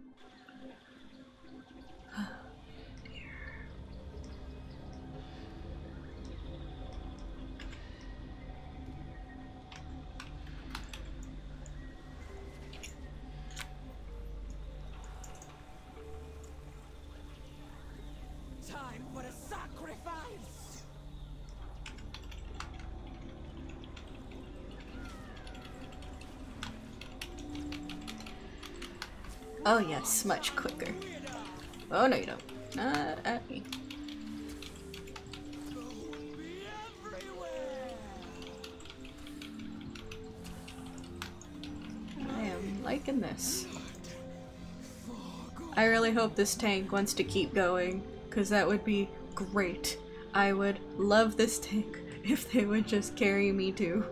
Time for a sacrifice! Oh yes, much quicker. Oh no you don't. Not at me. I am liking this. I really hope this tank wants to keep going, because that would be great. I would love this tank if they would just carry me too.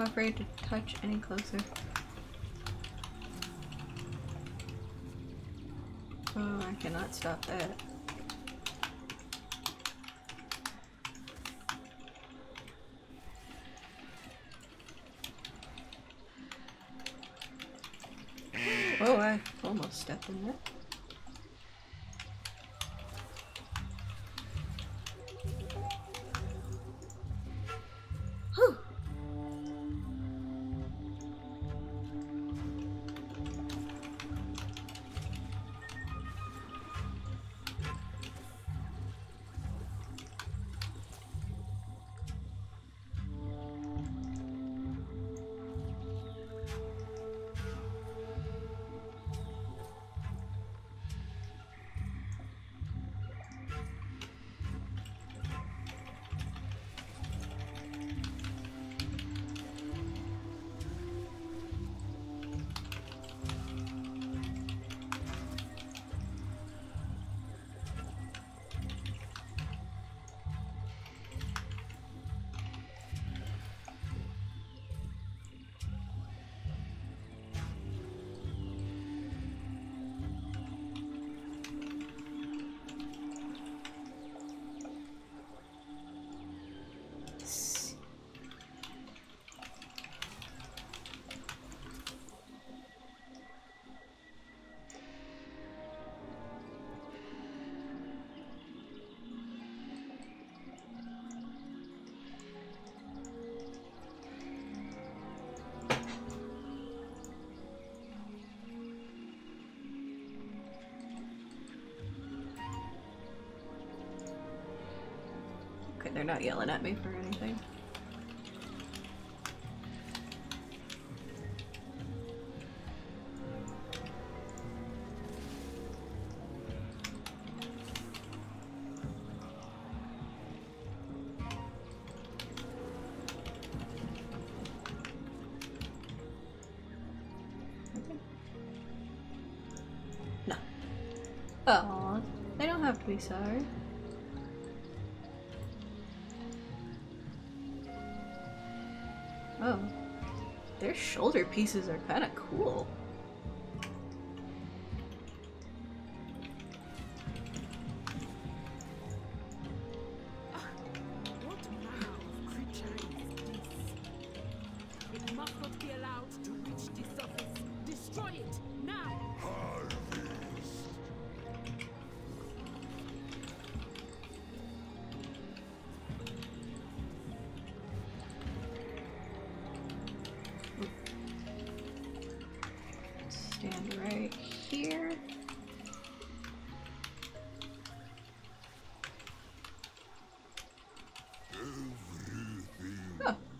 I'm afraid to touch any closer. Oh, I cannot stop that. Oh, I almost stepped in there. They're not yelling at me for anything. No. Aw, they don't have to be sorry. Pieces are kind of cool.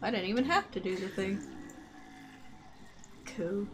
I didn't even have to do the thing. Cool.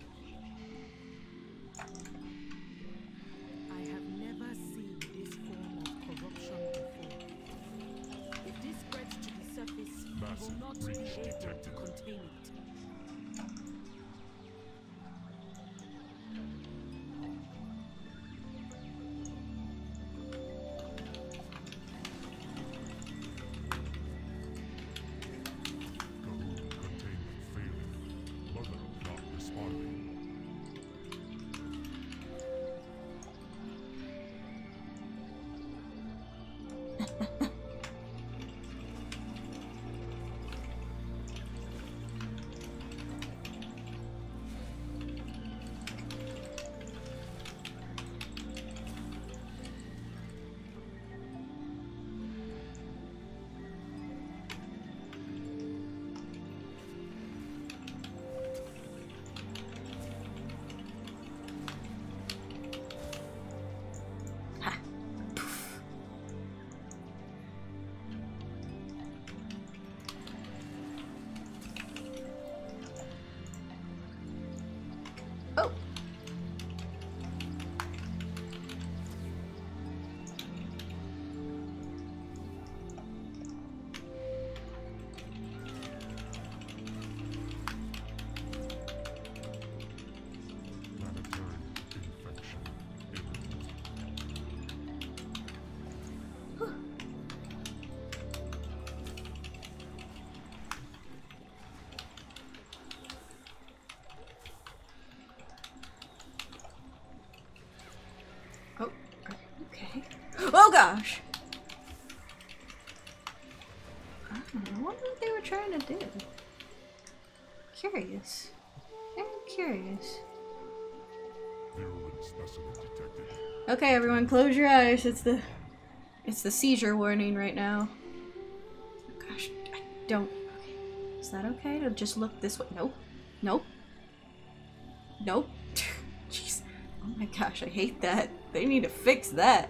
Okay. Oh gosh. I don't know. Wonder what they were trying to do. Curious. Very curious. Virulent specimen detected. Okay, everyone, close your eyes. It's the, it's the seizure warning right now. Oh, gosh, I don't. Okay. Is that okay to just look this way? Nope. Nope. Nope. Jeez. Oh my gosh, I hate that. They need to fix that.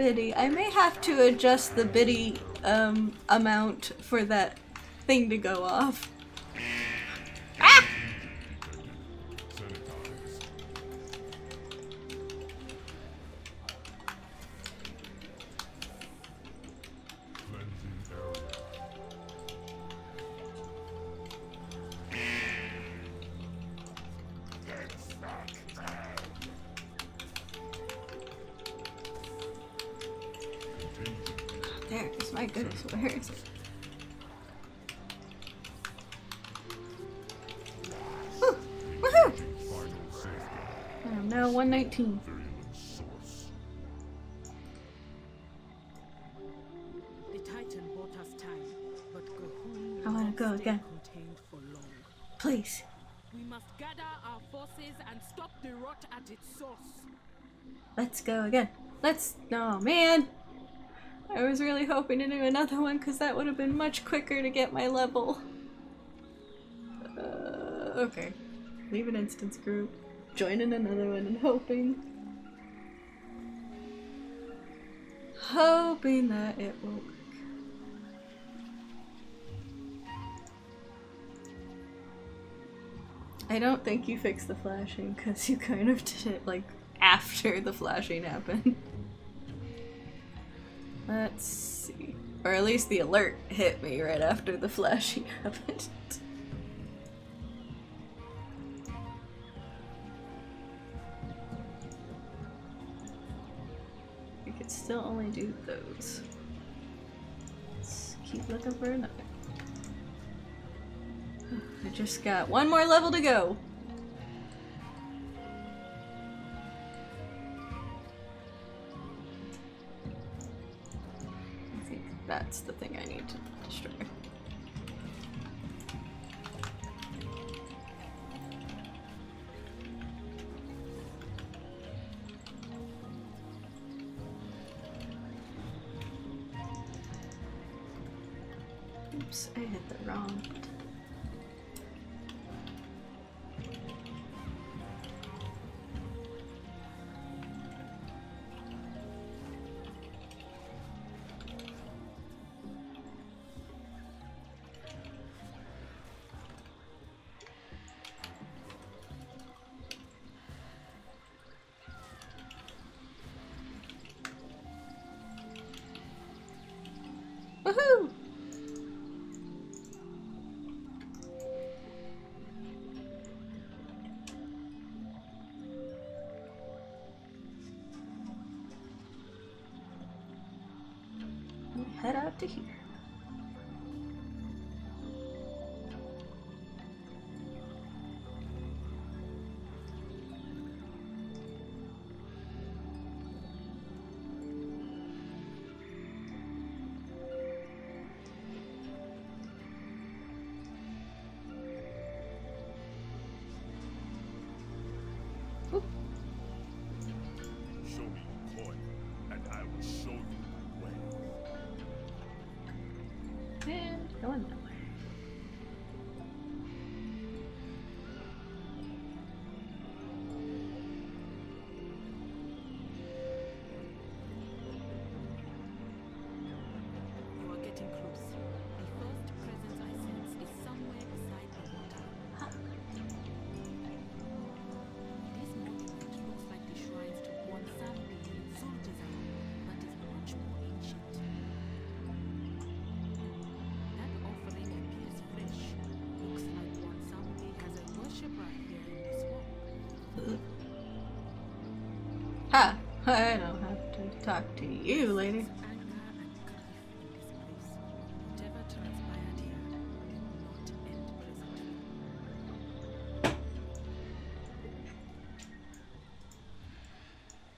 Biddy. I may have to adjust the biddy um amount for that thing to go off. Please. We must gather our forces and stop the rot at its source. Let's go again. Let's. Oh man! I was really hoping to do another one because that would have been much quicker to get my level. Uh, okay. Leave an instance group. Join in another one and hoping. Hoping that it will I don't think you fixed the flashing because you kind of did it like after the flashing happened. Let's see. Or at least the alert hit me right after the flashing happened. We could still only do those. Let's keep looking for another. I just got one more level to go. I think that's the thing Woohoo! I don't have to talk to you, lady.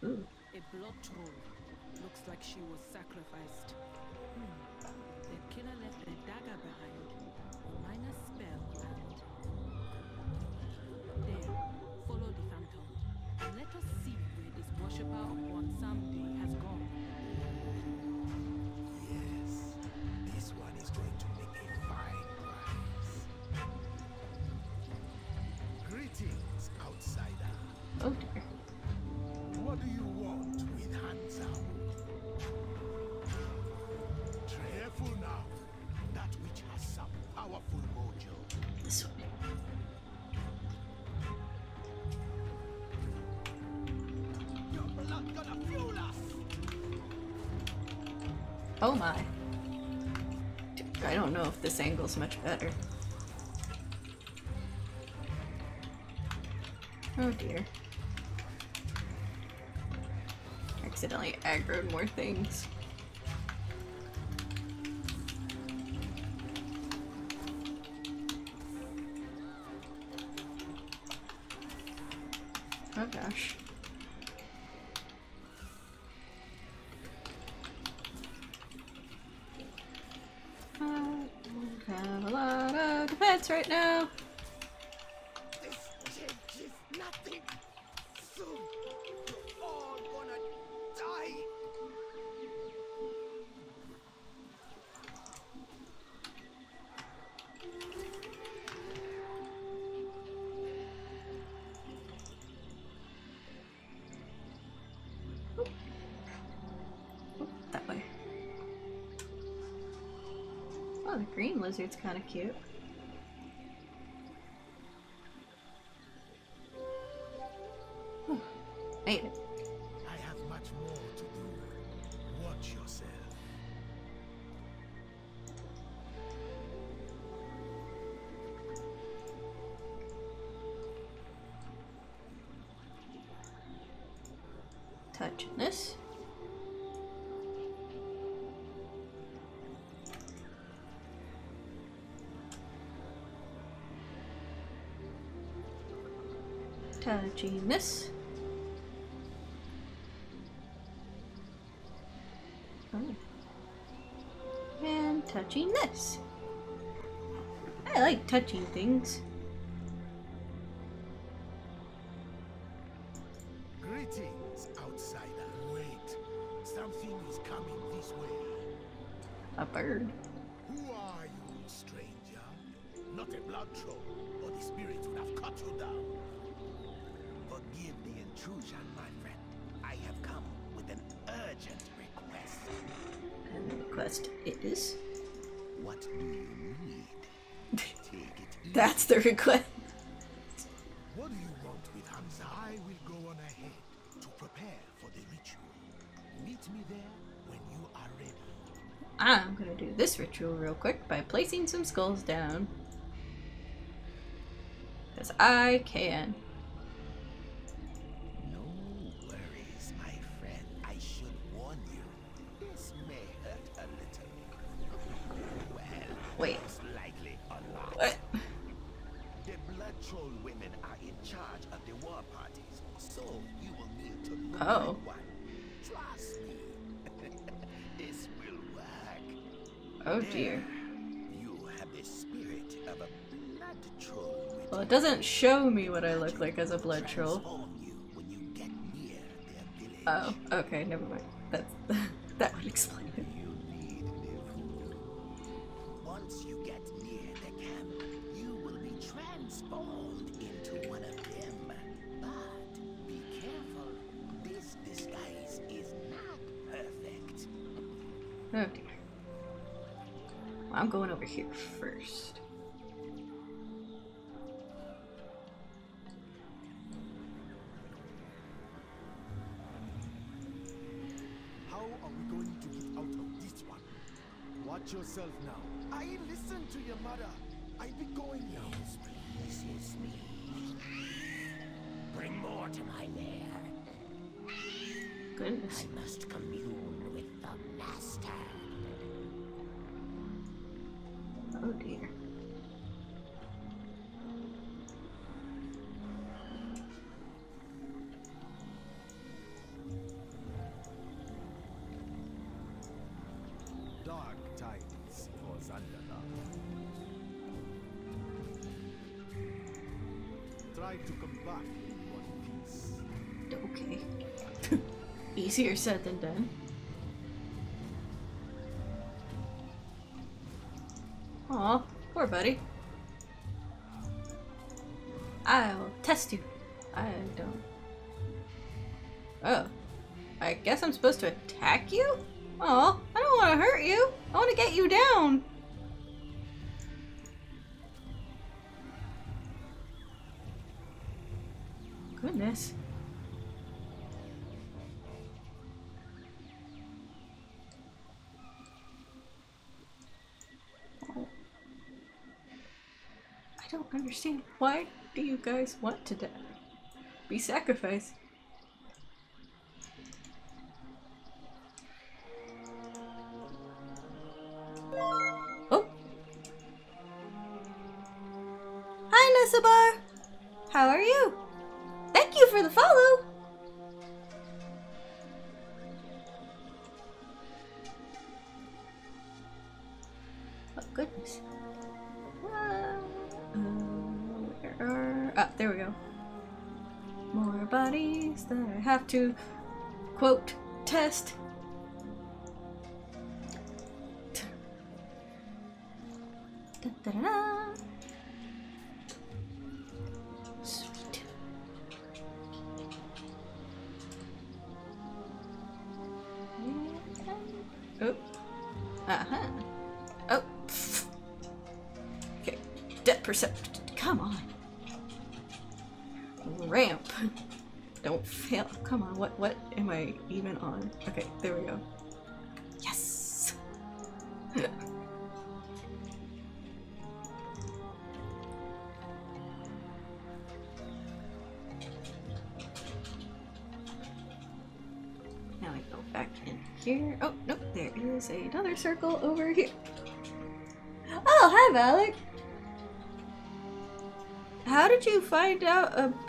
A blood troll Looks like she was sacrificed. Hmm. The killer left a dagger behind. Oh my. I don't know if this angle's much better. Oh dear. Accidentally aggroed more things. That's kind of cute. Whew. It. I have much more to do. Watch yourself. Touch this. genius. Oh. And touching this. I like touching things. Some skulls down. Because I can. Well, it doesn't show me what I look like as a blood troll. transform you when you get near their village. Oh, okay, never mind. That's that would explain it. You need Nefudu. Once you get near the camp, you will be transformed into one of them. But be careful. This disguise is not perfect. Oh dear. Well, I'm going over here first. Watch yourself now. I listen to your mother. I be going now. This pleases me. Bring more to my lair. Goodness. I must commune with the master. Oh dear. Try to come back in one piece. Okay. Easier said than done. Don't understand. Why do you guys want to die? Be sacrificed? To,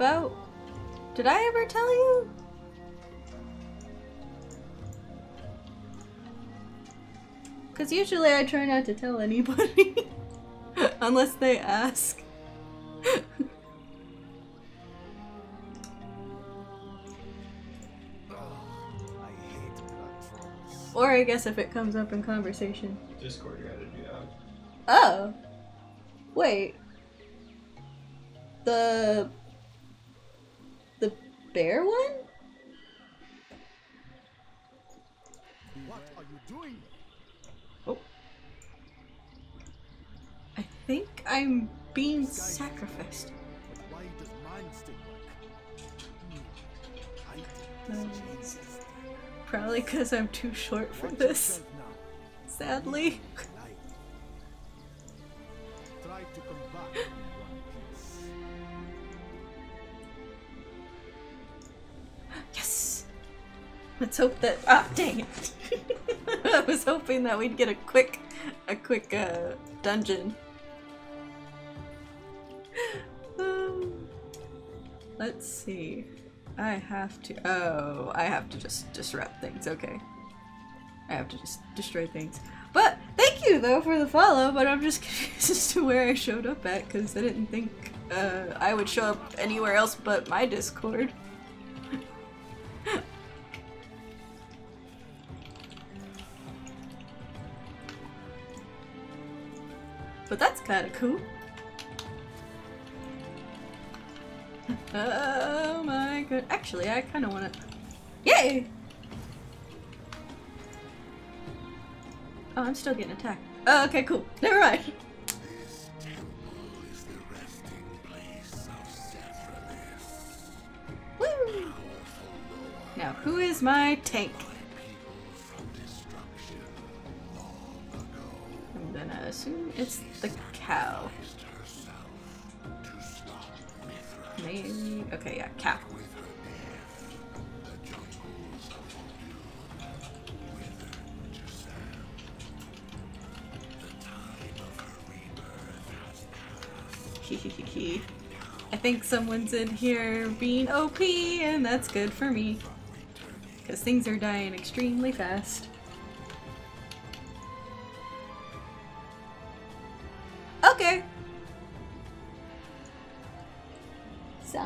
out about. Did I ever tell you? Because usually I try not to tell anybody. Unless they ask. Oh, I hate blood trolls. or I guess if it comes up in conversation. Discord, you had to do that. Oh. Wait. The the bear one? What are you doing? Oh. I think I'm being sacrificed. Why does mine still work? Hmm. I Um, this changes things. Probably because I'm too short for this, sadly. Let's hope that- ah, dang it! I was hoping that we'd get a quick, a quick, uh, dungeon. Um, let's see. I have to- oh, I have to just disrupt things, okay. I have to just destroy things. But, thank you though for the follow, but I'm just confused as to where I showed up at, because I didn't think, uh, I would show up anywhere else but my Discord. Kind of cool. oh my god. Actually, I kind of want it. Yay! Oh, I'm still getting attacked. Oh, okay, cool. Never mind. Now, who is my tank? I'm gonna assume it's the cow. Maybe. Okay, yeah, cow. I think someone's in here being OP, and that's good for me. Because things are dying extremely fast.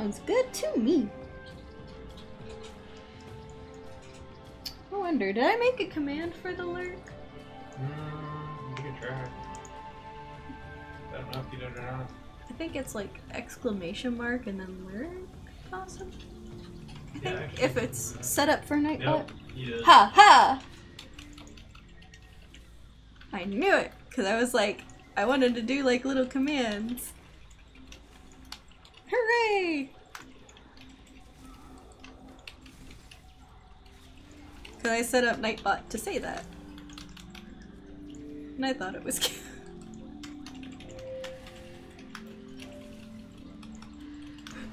Sounds good to me. I wonder, did I make a command for the lurk? Mm, you can try. I don't know if you did or not. I think it's like exclamation mark and then lurk, awesome. I Yeah, think actually. if it's set up for Nightbot. Yep. Ha ha! I knew it, because I was like, I wanted to do like little commands. Hooray! I set up Nightbot to say that. And I thought it was cute.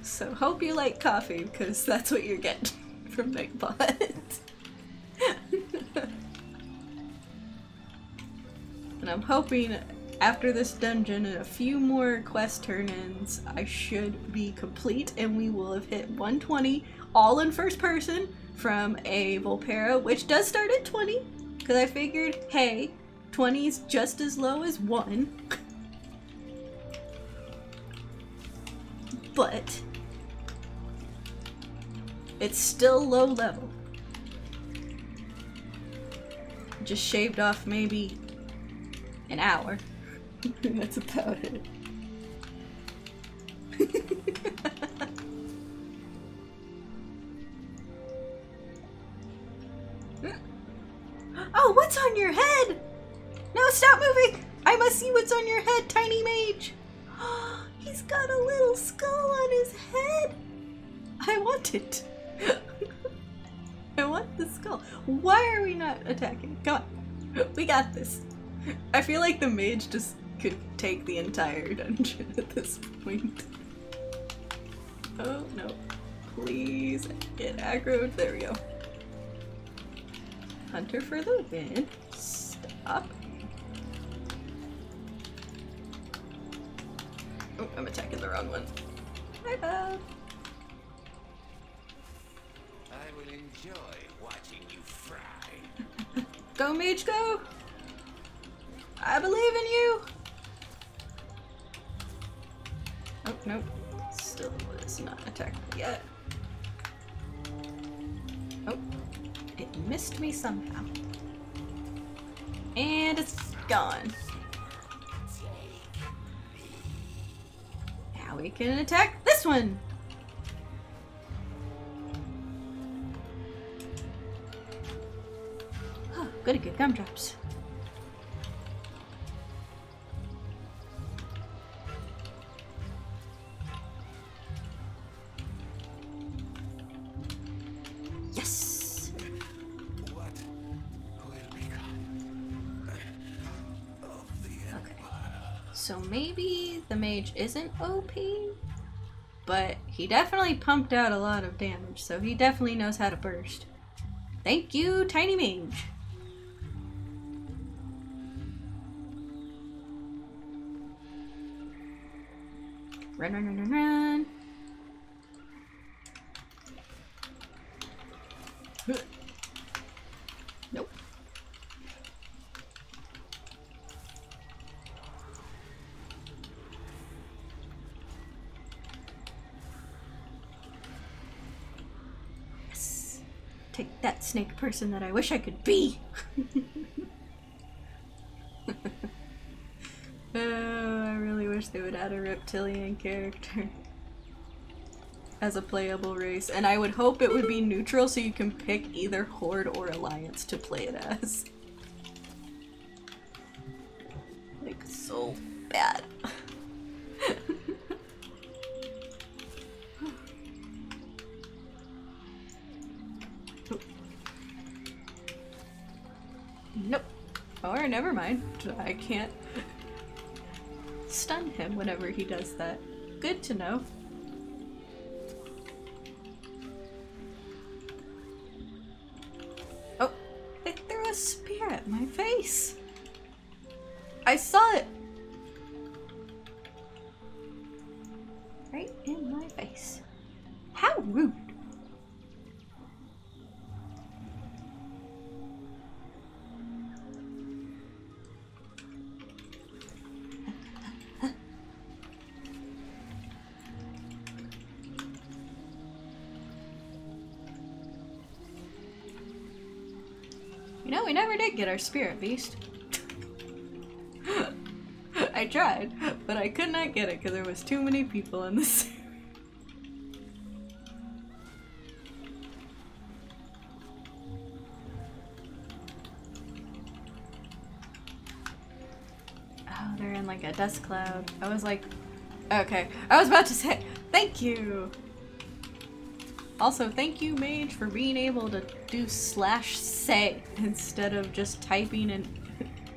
So hope you like coffee, because that's what you're getting from Nightbot. and I'm hoping after this dungeon and a few more quest turn-ins, I should be complete and we will have hit 120 all in first person from a Vulpera, which does start at 20. Because I figured, hey, 20 is just as low as 1. but it's still low level. Just shaved off maybe an hour. That's about it. Come on. We got this. I feel like the mage just could take the entire dungeon at this point. Oh no. Please get aggroed. There we go. Hunter for the win. Stop. Oh, I'm attacking the wrong one. My bad. I will enjoy. Go, mage, go! I believe in you! Oh, nope. Still is not attacked yet. Oh, it missed me somehow. And it's gone. Now we can attack this one! Gotta get gumdrops. Yes! What will become of the Okay. So maybe the mage isn't OP, but he definitely pumped out a lot of damage, so he definitely knows how to burst. Thank you, Tiny Mage. Run, run, run, run, run. Nope. Yes. Take that snake person that I wish I could be. Wish they would add a reptilian character as a playable race, and I would hope it would be neutral so you can pick either Horde or Alliance to play it as. Like, so bad. Nope. Or never mind. I can't whenever he does that. Good to know. You know, we never did get our spirit beast. I tried, but I could not get it because there was too many people in this. oh, they're in like a dust cloud. I was like, okay. I was about to say, thank you. Also, thank you, Mage, for being able to do slash say instead of just typing and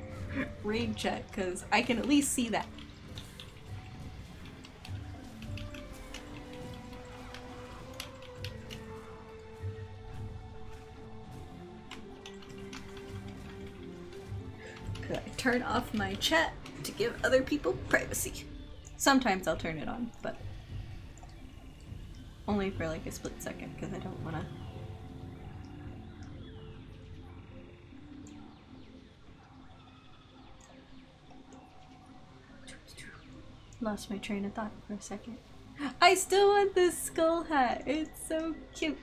raid check, because I can at least see that. Could I turn off my chat to give other people privacy? Sometimes I'll turn it on, but only for like a split second because I don't want to. Lost my train of thought for a second. I still want this skull hat. It's so cute.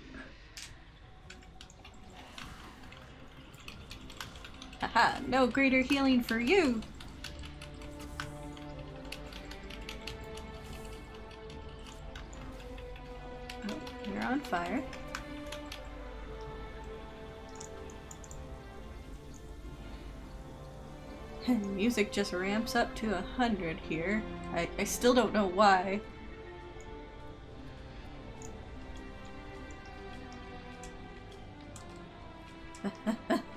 Haha, no greater healing for you. Fire. And music just ramps up to a hundred here. I, I still don't know why.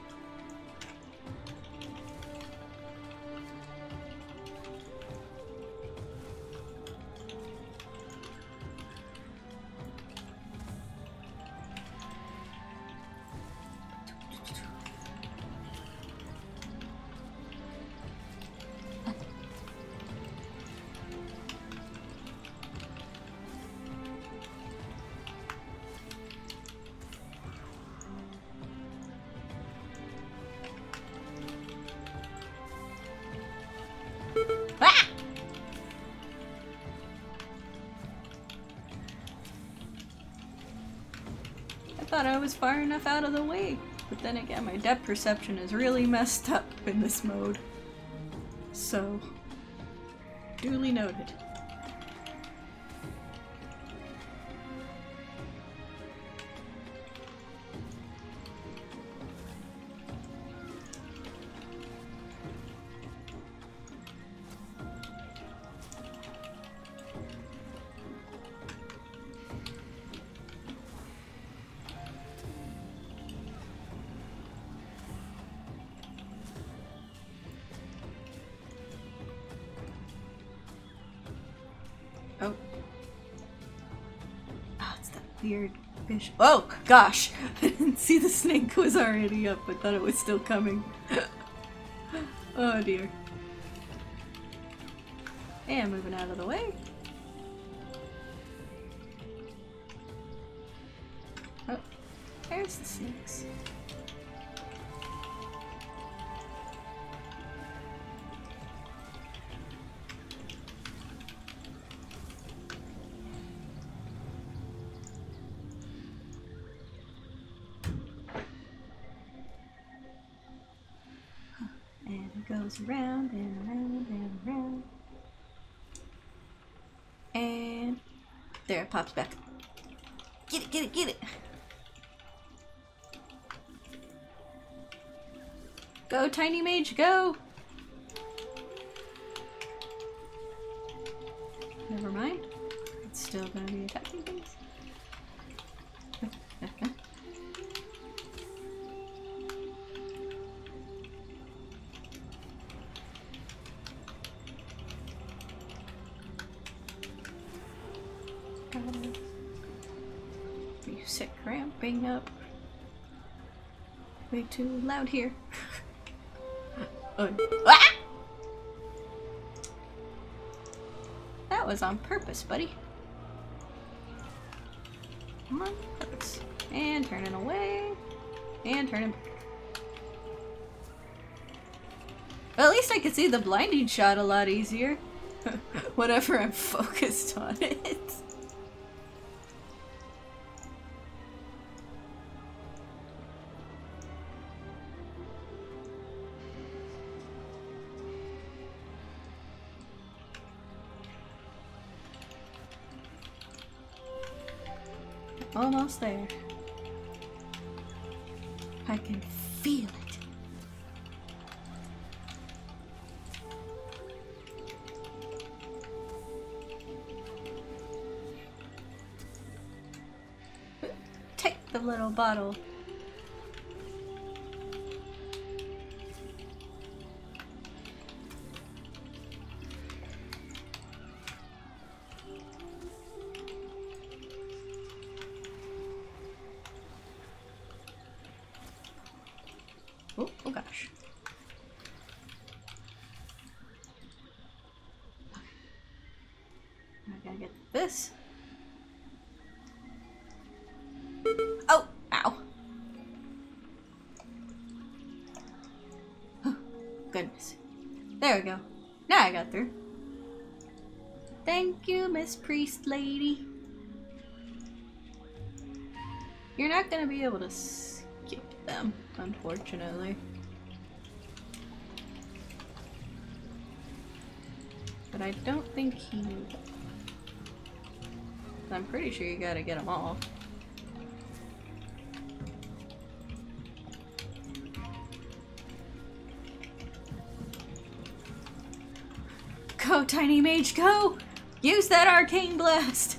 I was far enough out of the way, but then again, my depth perception is really messed up in this mode. So, duly noted. Oh gosh! I didn't see the snake was already up. I thought it was still coming. oh dear. And moving out of the way. Goes around and around and around. And there it pops back. Get it, get it, get it. Go, tiny mage, go! Loud here. oh. Ah! That was on purpose, buddy. Come on, purpose. And turning away. And turning back. Well, at least I could see the blinding shot a lot easier. Whenever I'm focused on it. There. I can feel it. Take the little bottle. There we go. Now I got through. Thank you, Miss Priest Lady. You're not gonna be able to skip them, unfortunately. But I don't think he... I'm pretty sure you gotta get them all. Mage, go! Use that Arcane Blast!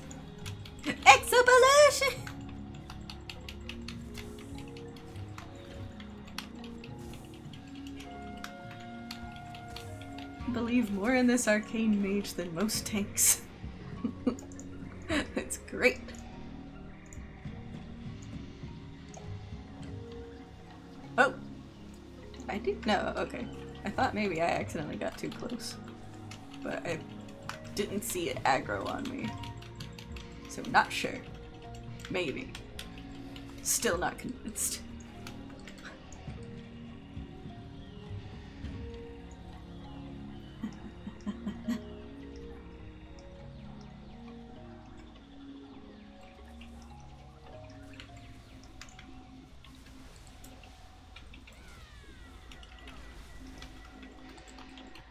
Exopolution! believe more in this arcane mage than most tanks. it's great. Oh! Did I do? No, okay. I thought maybe I accidentally got too close. But I didn't see it aggro on me. So not sure. Maybe. Still not convinced.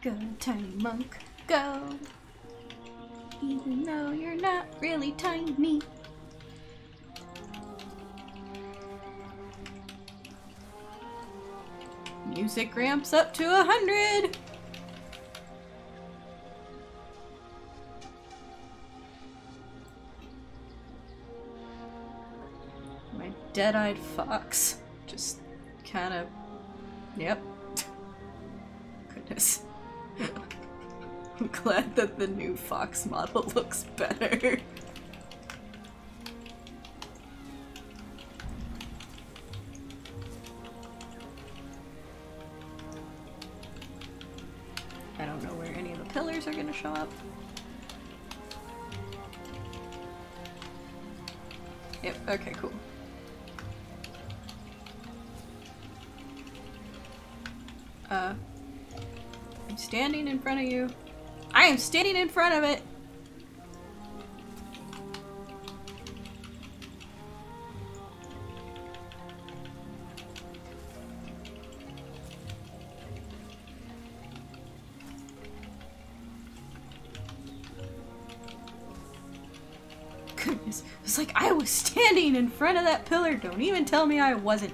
Go, tiny monk, go. Even though you're not really tiny. Music ramps up to a hundred. My dead-eyed fox just kind of, yep. Goodness. I'm glad that the new Fox model looks better. I don't know where any of the pillars are gonna show up. Yep, okay, cool. Am standing in front of it! Goodness, it's like I was standing in front of that pillar. Don't even tell me I wasn't.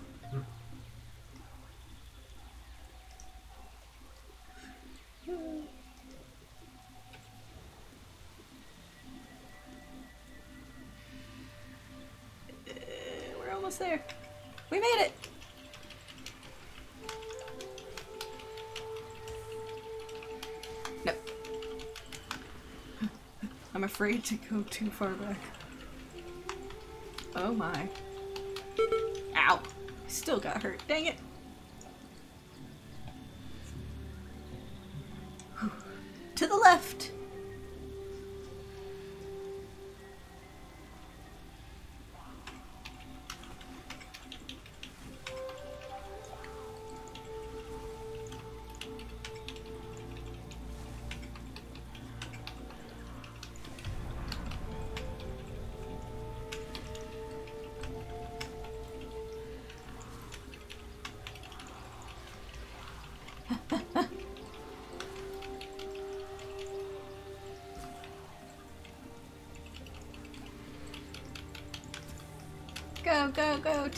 afraid to go too far back. Oh my. Ow. Still got hurt. Dang it.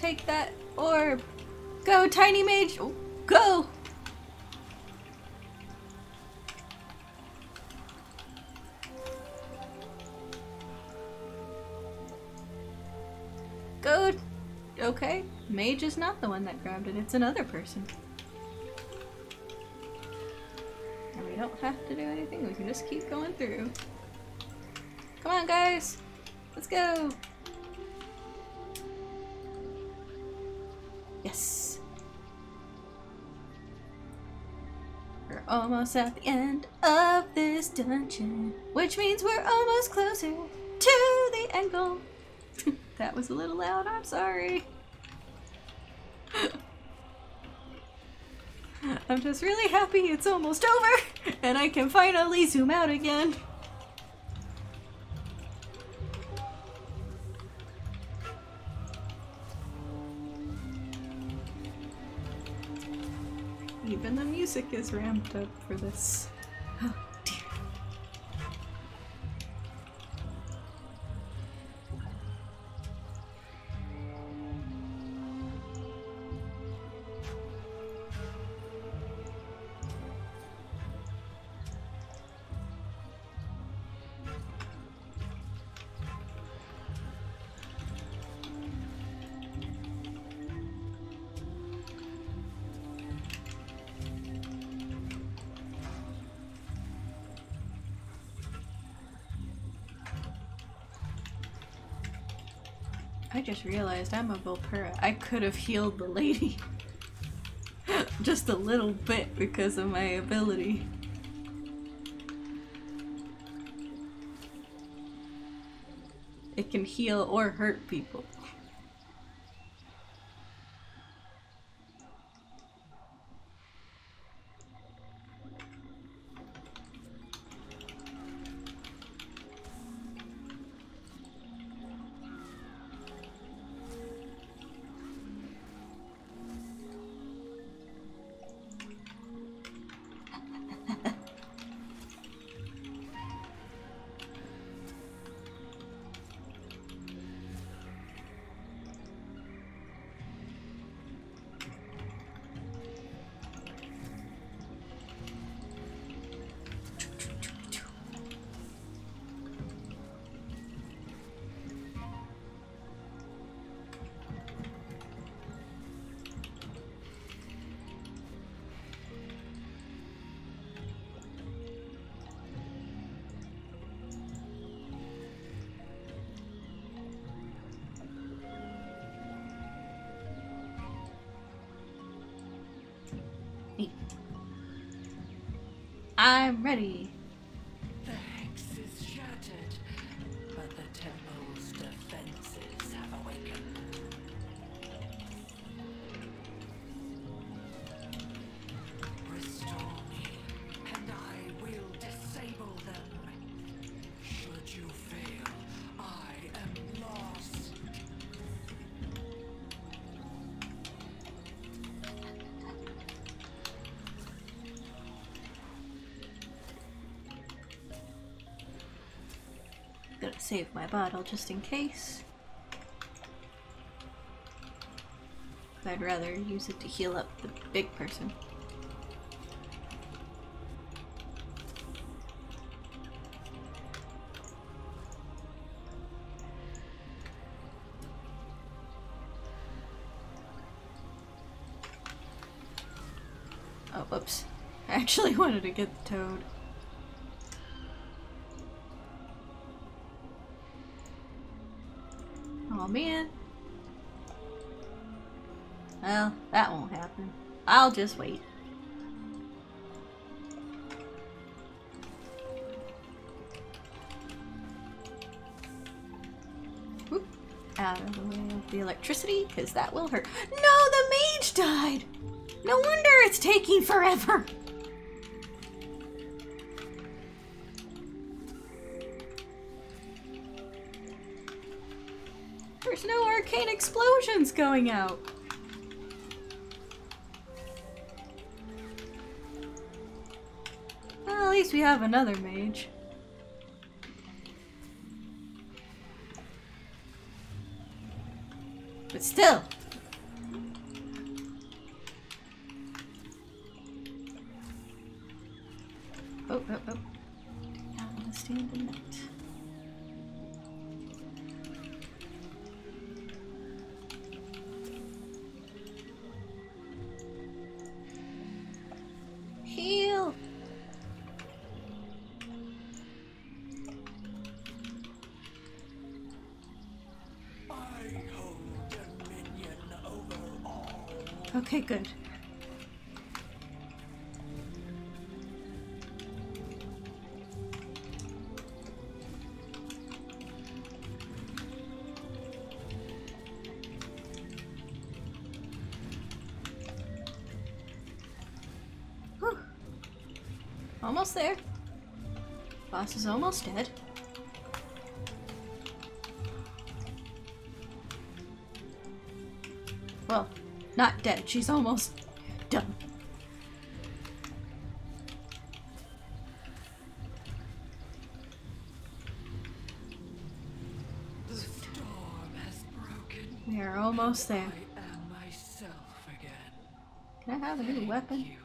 Take that orb. Go, tiny mage. Go. Go. Okay. Mage is not the one that grabbed it. It's another person. And we don't have to do anything. We can just keep going through. Come on, guys. Let's go. Almost at the end of this dungeon, which means we're almost closer to the end goal. that was a little loud, I'm sorry. I'm just really happy it's almost over and I can finally zoom out again. Music is ramped up for this. Realized I'm a Vulpera. I could have healed the lady. just a little bit because of my ability. It can heal or hurt people. I'm ready. My bottle just in case. I'd rather use it to heal up the big person. Oh, whoops. I actually wanted to get the toad. Oh man. Well, that won't happen. I'll just wait. Out of the way of the electricity, because that will hurt. No, the mage died! No wonder it's taking forever! Explosions going out. Well, at least we have another mage. But still. Is almost dead. Well, not dead. She's almost done. The storm has broken. We are almost there. I am myself again. Can I have a new weapon? you.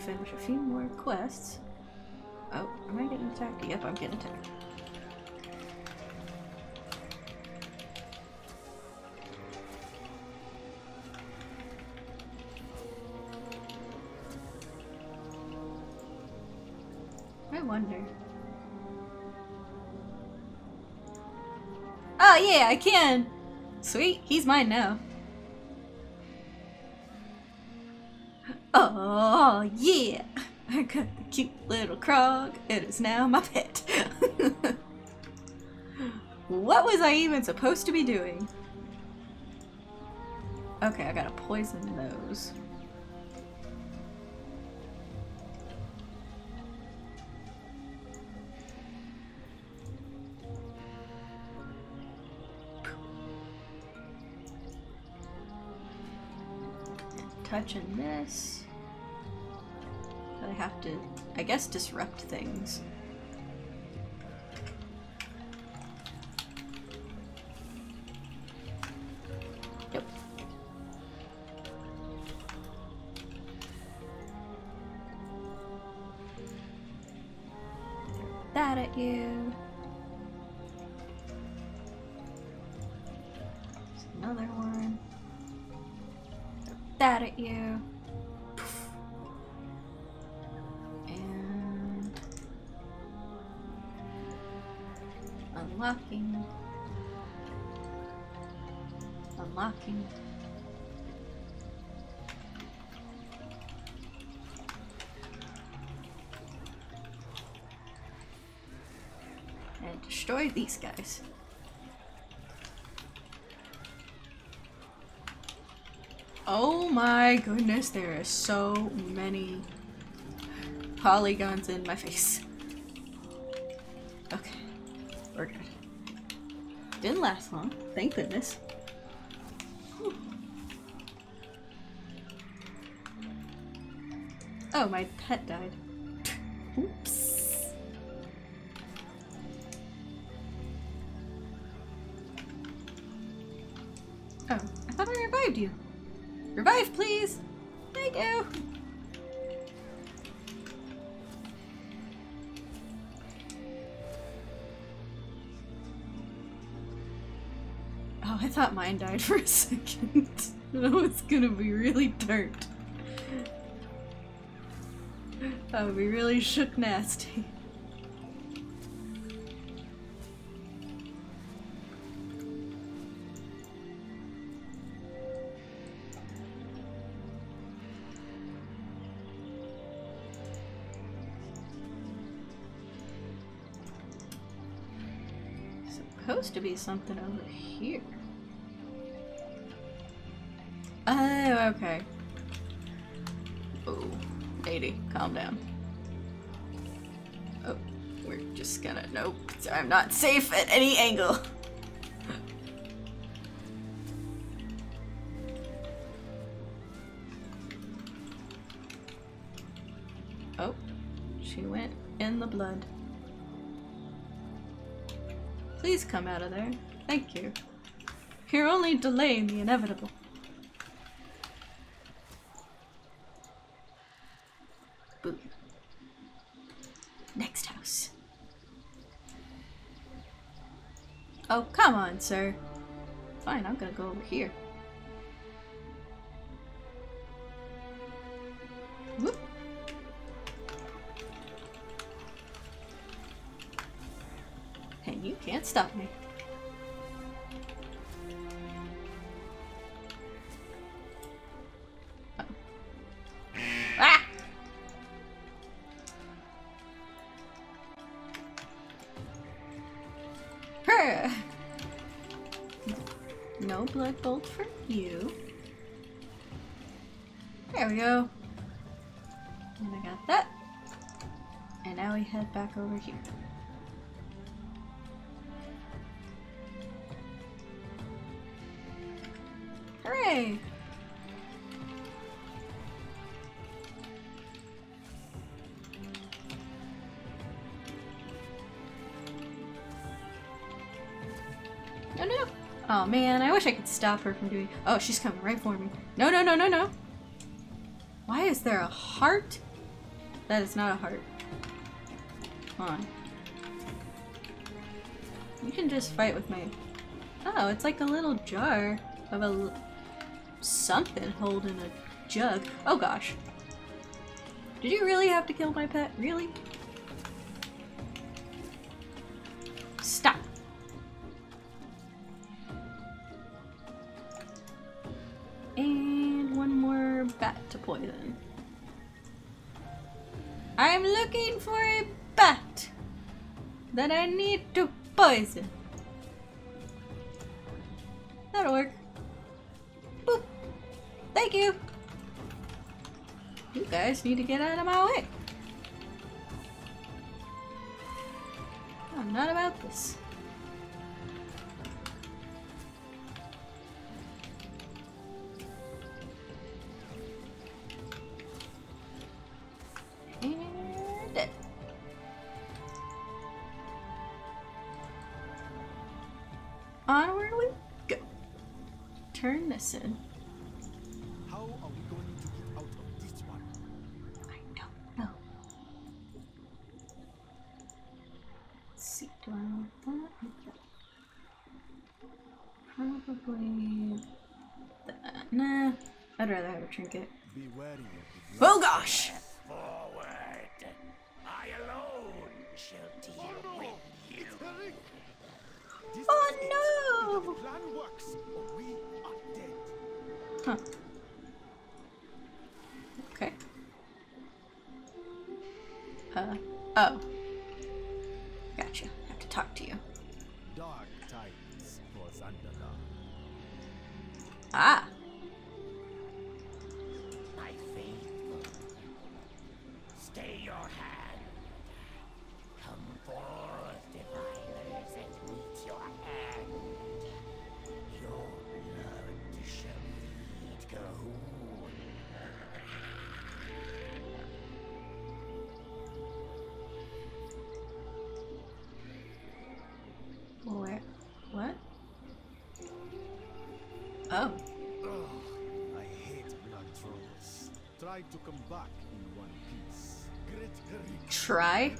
Finish a few more quests. Oh, am I getting attacked? Yep, I'm getting attacked. I wonder. Oh yeah, I can. Sweet, he's mine now. Cute little frog. It is now my pet. what was I even supposed to be doing? Okay, I gotta poison those. touching this. Have to, I guess, disrupt things. Yep. That at you. There's another one that at you. Unlocking. And destroy these guys. Oh my goodness, there are so many polygons in my face. Okay, we're good. Didn't last long, thank goodness. Oh, my pet died. Oops. Oh, I thought I revived you. Revive, please! Thank you! Oh, I thought mine died for a second. I was gonna be really dark. Oh, that would be really shook nasty. Supposed to be something over here. Oh, okay. Oh, 80. Calm down. Just gonna. Nope. I'm not safe at any angle. Oh, she went in the blood. Please come out of there. Thank you. You're only delaying the inevitable. Boom. Next house. Oh, come on, sir. Fine, I'm gonna go over here. Back over here. Hooray! No, no. Oh man, I wish I could stop her from doing. Oh, she's coming right for me. No, no, no, no, no. Why is there a heart? That is not a heart. On. You can just fight with me. Oh, it's like a little jar of a something holding a jug. Oh gosh. Did you really have to kill my pet? Really? Stop. And one more bat to poison. I'm looking for that I need to poison. That'll work. Boop. Thank you. You guys need to get out of my way. I'm not about this. Trinket. Be wary of the Oh gosh! Forward. I alone shall deal with you. No! The plan works, or we are dead. Huh. Okay. Uh, oh. Gotcha. have to talk to you. Dark times for Ah! Try to come back in one piece. Try?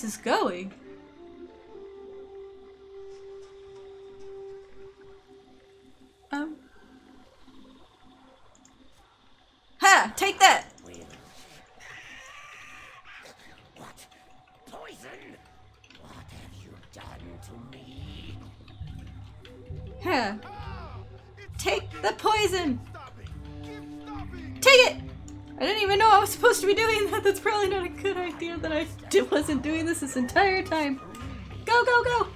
This is going. Idea that I wasn't doing this this entire time. Go, go, go!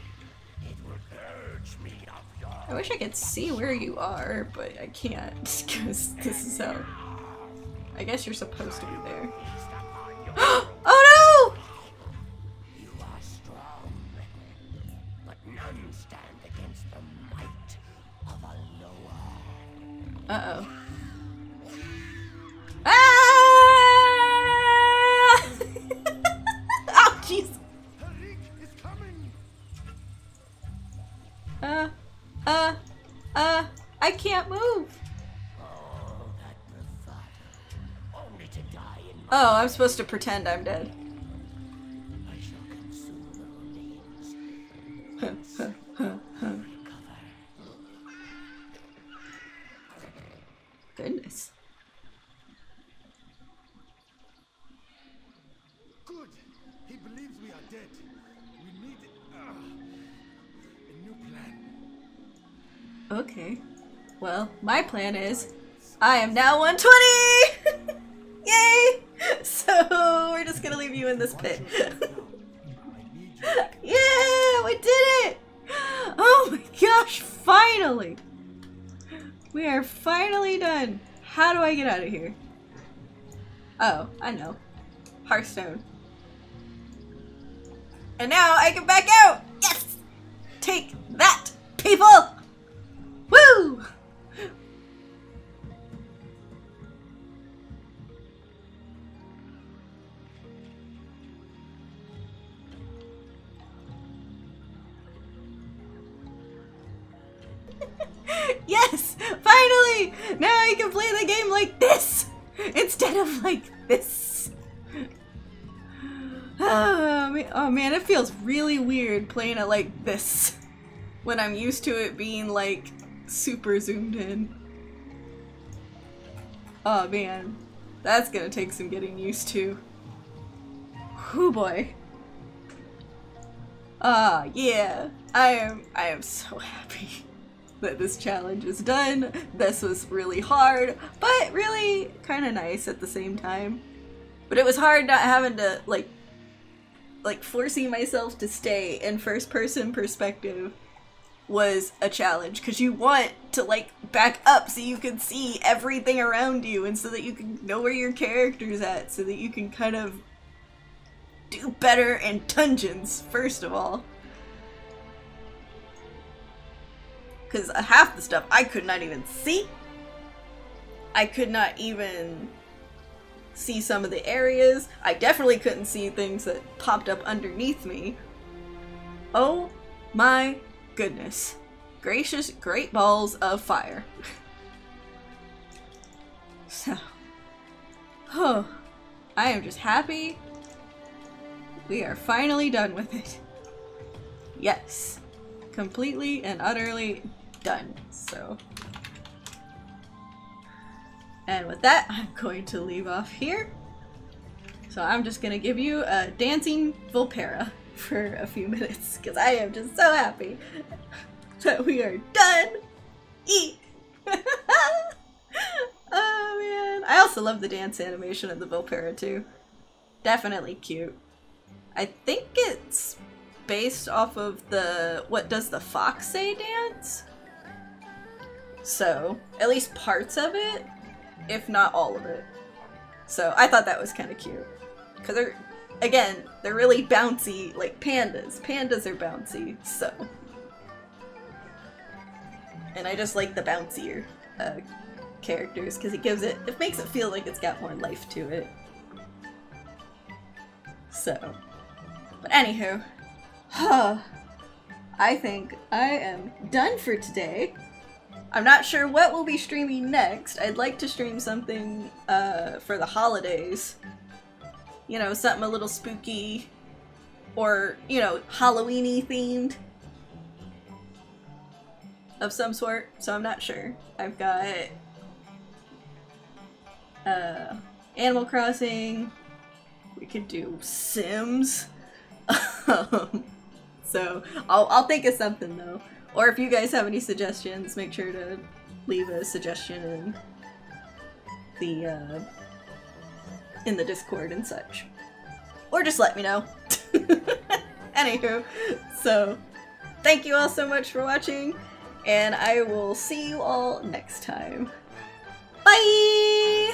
I wish I could see where you are, but I can't because this is how. I guess you're supposed to be there. Supposed to pretend I'm dead. I shall consume the remains. Recover. Goodness. Good! He believes we are dead. We need uh, a new plan. Okay. Well, my plan is I am now 120! Yay! So we're just gonna leave you in this pit. I need you. yeah, we did it! Oh my gosh, finally! We are finally done. How do I get out of here? Oh, I know. Hearthstone. And now I can back out! Instead of like this. Oh man, oh man, it feels really weird playing it like this when I'm used to it being like super zoomed in. Oh man, that's gonna take some getting used to. Whoo boy. Ah, yeah. I am I am so happy that this challenge is done. This was really hard, but really kind of nice at the same time. But it was hard not having to like like forcing myself to stay in first person perspective was a challenge because you want to like back up so you can see everything around you and so that you can know where your character's at so that you can kind of do better in dungeons first of all because uh, half the stuff i could not even see i could not even see some of the areas. I definitely couldn't see things that popped up underneath me. Oh my goodness. Gracious great balls of fire. so, oh, I am just happy we are finally done with it. Yes, completely and utterly done. So, and with that, I'm going to leave off here. So I'm just gonna give you a dancing Vulpera for a few minutes because I am just so happy that we are done. Eat. oh man. I also love the dance animation of the Vulpera too. Definitely cute. I think it's based off of the What Does the Fox Say dance? So, at least parts of it, if not all of it. So I thought that was kind of cute. Because they're, again, they're really bouncy, like pandas. Pandas are bouncy, so. And I just like the bouncier uh, characters because it gives it, it makes it feel like it's got more life to it. So. But anywho, Huh. I think I am done for today. I'm not sure what we'll be streaming next. I'd like to stream something uh, for the holidays. You know, something a little spooky or, you know, Halloweeny themed of some sort. So I'm not sure. I've got uh, Animal Crossing. We could do Sims. Um, so I'll, I'll think of something though. Or if you guys have any suggestions, make sure to leave a suggestion in the uh, in the Discord and such. Or just let me know. Anywho, so thank you all so much for watching, and I will see you all next time. Bye!